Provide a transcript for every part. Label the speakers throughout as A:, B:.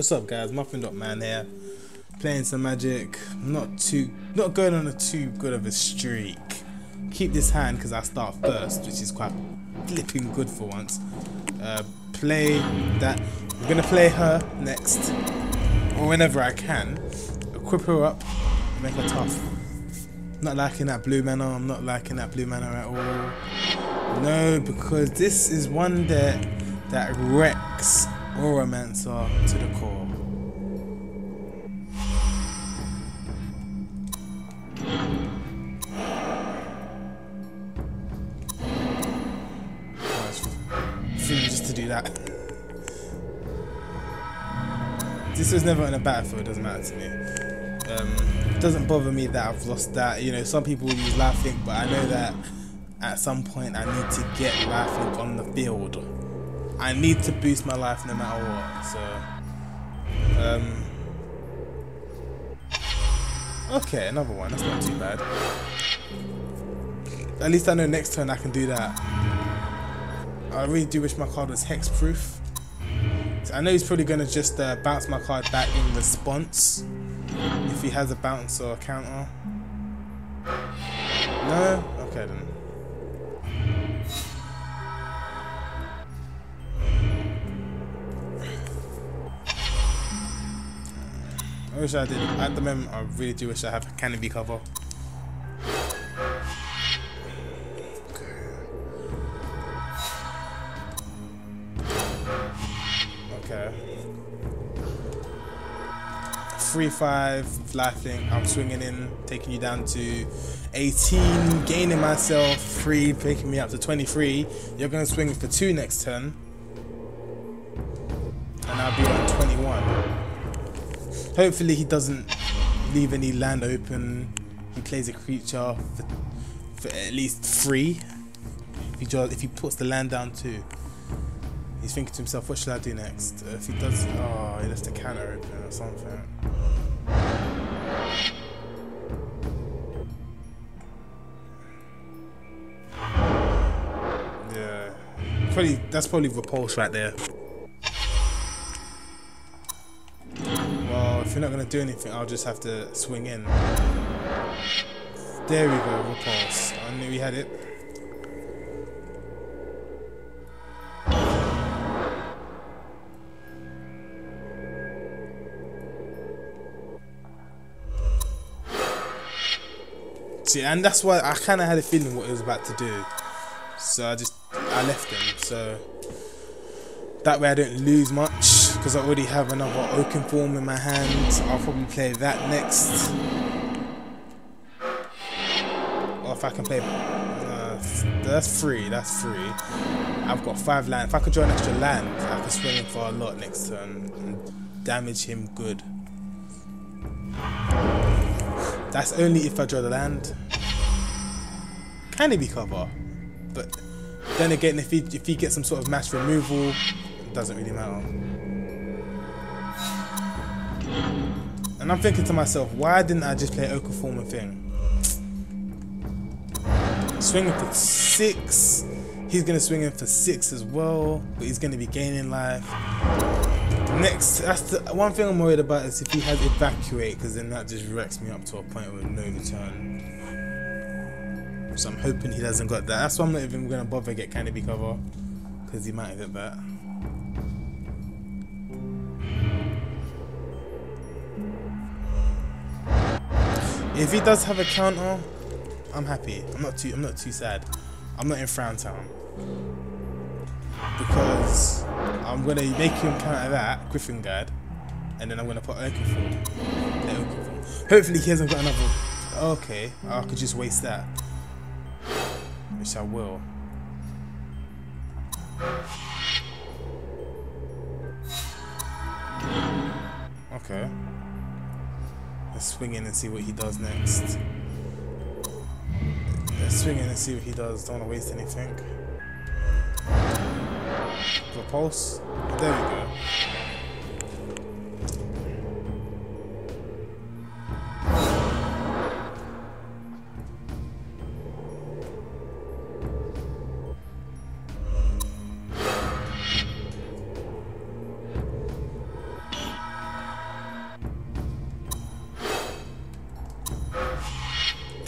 A: What's up guys, Muffin.man here, playing some magic, not too, not going on a too good of a streak. Keep this hand because I start first, which is quite flipping good for once. Uh, play that, I'm going to play her next, or whenever I can, equip her up, make her tough. Not liking that blue mana, I'm not liking that blue mana at all. No, because this is one that, that wrecks Auramancer to the core. just to do that. This was never in a battlefield, doesn't matter to me. Um, it doesn't bother me that I've lost that. You know, some people use Lifelink, but I know that at some point I need to get Lifelink on the field. I need to boost my life no matter what. So, um, okay, another one. That's not too bad. At least I know next turn I can do that. I really do wish my card was hexproof. So I know he's probably going to just uh, bounce my card back in response if he has a bounce or a counter. No? Okay then. I wish I did. At the moment, I really do wish I have a canopy cover. Okay. 3-5 lifelink. I'm swinging in, taking you down to 18, gaining myself 3, picking me up to 23. You're going to swing for 2 next turn. And I'll be on 21. Hopefully he doesn't leave any land open. He plays a creature for, for at least three. If he, just, if he puts the land down too. He's thinking to himself, what should I do next? Uh, if he does, oh, he left a counter open or something. Yeah, probably that's probably repulse right there. You're not going to do anything, I'll just have to swing in. There we go, repulse. I knew he had it. See, and that's why I kind of had a feeling what he was about to do. So I just, I left him. So that way I don't lose much because I already have another Oakenform in my hand. I'll probably play that next. Or if I can play... Uh, that's free, that's free. I've got five land. If I could draw an extra land, I could swing him for a lot next turn and damage him good. That's only if I draw the land. Canopy cover? But then again, if he if he gets some sort of mass removal, it doesn't really matter. And I'm thinking to myself, why didn't I just play Oakenform thing? Swinging for six. He's going to swing in for six as well, but he's going to be gaining life. Next, that's the one thing I'm worried about is if he has evacuate, because then that just wrecks me up to a point with no return. So I'm hoping he doesn't got that. That's why I'm not even going to bother get canopy cover, because he might get that. If he does have a counter, I'm happy. I'm not too I'm not too sad. I'm not in Frown Town. Because I'm gonna make him counter that, Griffin Guard, and then I'm gonna put Oakenform. Hopefully he hasn't got another Okay, I could just waste that. Which I will. Okay. Swing in and see what he does next. Let's swing in and see what he does. Don't want to waste anything. Repulse. There we go.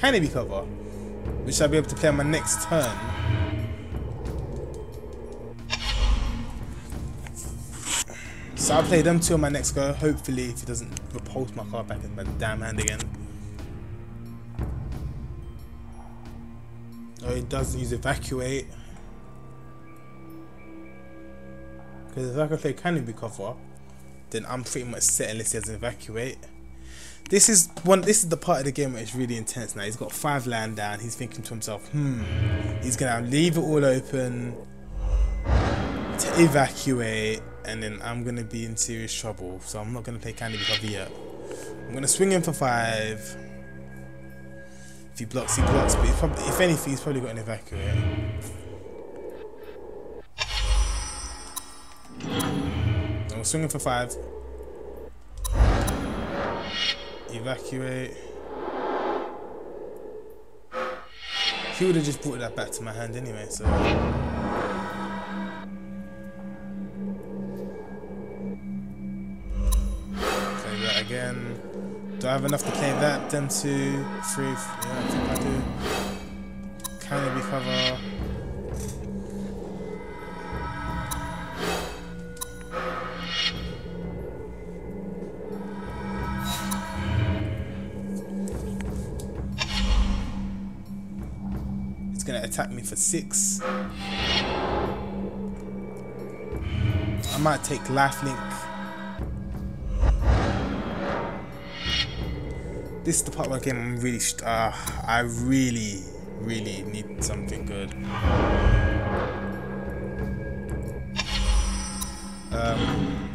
A: Canopy cover, which I'll be able to play on my next turn. So I'll play them two on my next go. Hopefully, if he doesn't repulse my card back in my damn hand again. Oh, he does use evacuate. Because if I can play Canopy cover, then I'm pretty much set unless he an evacuate. This is one. This is the part of the game where it's really intense. Now he's got five land down. He's thinking to himself, "Hmm, he's gonna leave it all open to evacuate, and then I'm gonna be in serious trouble. So I'm not gonna play Canopy cover yet. I'm gonna swing him for five. If he blocks, he blocks. But if anything, he's probably got an evacuate. I'm swinging for five. Evacuate. He would have just brought that back to my hand anyway, so. Play that again. Do I have enough to play that? Them two, three, yeah, I think I do. Canopy cover. It's gonna attack me for six. I might take lifelink. This is the part where game I'm really, uh, I really, really need something good. Um,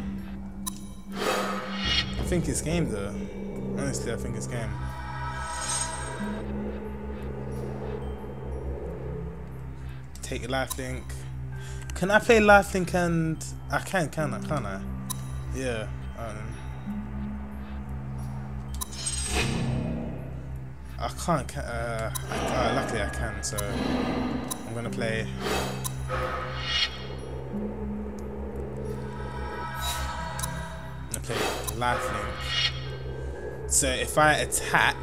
A: I think it's game though. Honestly, I think it's game. Take a lifelink. Can I play lifelink and I can, can I? Can I? Yeah. Um, I can't. Uh, I, uh, luckily, I can. So I'm gonna play. I'm play. So if I attack,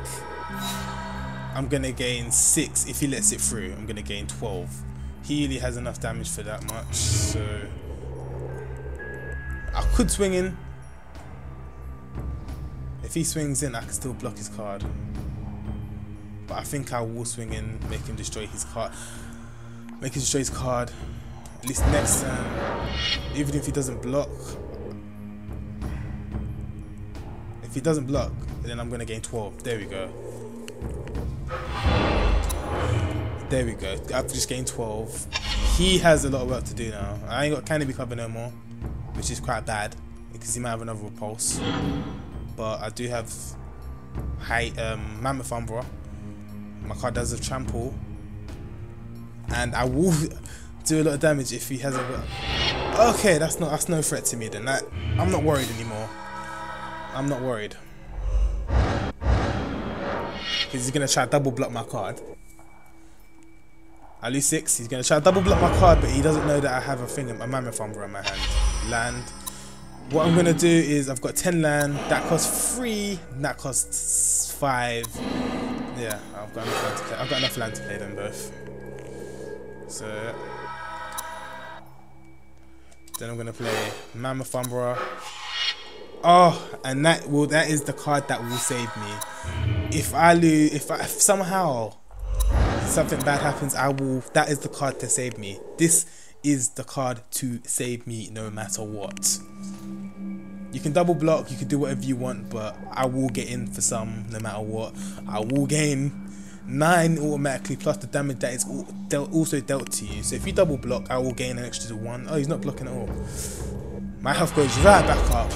A: I'm gonna gain six. If he lets it through, I'm gonna gain twelve. He really has enough damage for that much. So I could swing in. If he swings in, I can still block his card. But I think I will swing in, make him destroy his card. Make him destroy his card. At least next turn. Even if he doesn't block. If he doesn't block, then I'm gonna gain 12. There we go. There we go. I've just gained 12. He has a lot of work to do now. I ain't got Canopy cover no more, which is quite bad because he might have another repulse. But I do have high um, Mammoth Umbra. My card does a trample, and I will do a lot of damage if he has a. Okay, that's not that's no threat to me. Then that I'm not worried anymore. I'm not worried because he's gonna try to double block my card. I lose six. He's gonna try to double block my card, but he doesn't know that I have a thing, a mammoth umbra in my hand. Land. What I'm gonna do is I've got 10 land. That costs three. That costs five. Yeah, I've got enough land to play. I've got enough land to play them both. So then I'm gonna play mammoth umbra. Oh, and that will that is the card that will save me. If I lose, if, I, if somehow something bad happens, I will. That is the card to save me. This is the card to save me no matter what. You can double block, you can do whatever you want, but I will get in for some no matter what. I will gain nine automatically plus the damage that is also dealt to you. So if you double block, I will gain an extra one. Oh, he's not blocking at all. My health goes right back up.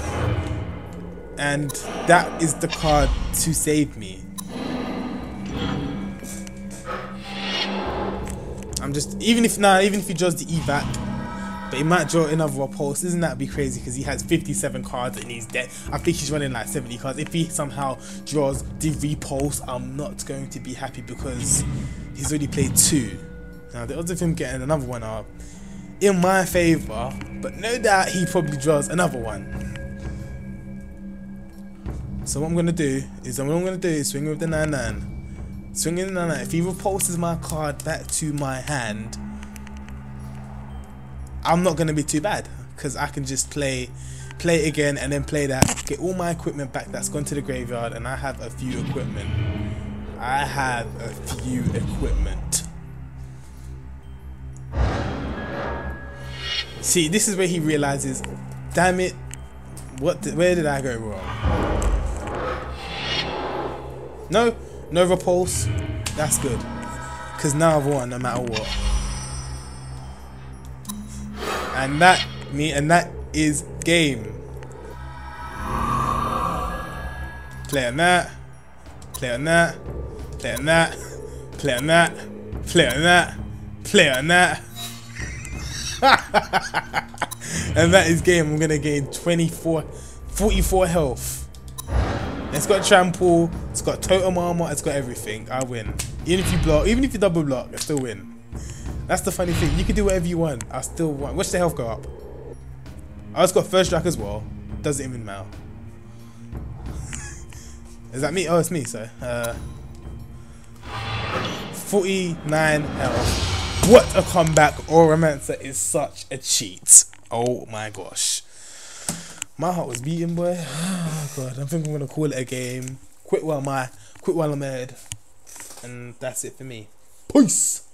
A: And that is the card to save me. I'm just even if nah, even if he draws the evac, but he might draw another repulse. Isn't that be crazy? Because he has 57 cards and he's dead. I think he's running like 70 cards. If he somehow draws the repulse, I'm not going to be happy because he's already played two. Now the odds of him getting another one are in my favor, but no doubt he probably draws another one. So what I'm gonna do is what I'm gonna do is swing with the 9 9. Swinging nana. If he repulses my card back to my hand, I'm not gonna be too bad because I can just play play it again and then play that. Get all my equipment back that's gone to the graveyard and I have a few equipment. I have a few equipment. See this is where he realizes damn it what did, where did I go wrong? No no repulse that's good because now I've won no matter what and that me and that is game. Play on that. Play on that. Play on that. Play on that. Play on that. Play on that. and that is game. I'm gonna gain 24, 44 health. It's got trample. It's got totem armor. It's got everything. I win. Even if you block, even if you double block, I still win. That's the funny thing. You can do whatever you want. I still want. Watch the health go up. I just got first strike as well. Doesn't even matter. Is that me? Oh, it's me, so. Uh, 49 health. What a comeback. Auramancer is such a cheat. Oh my gosh. My heart was beating, boy. Oh god, I think I'm gonna call it a game. Quit while my quit while I'm ahead. And that's it for me. Peace.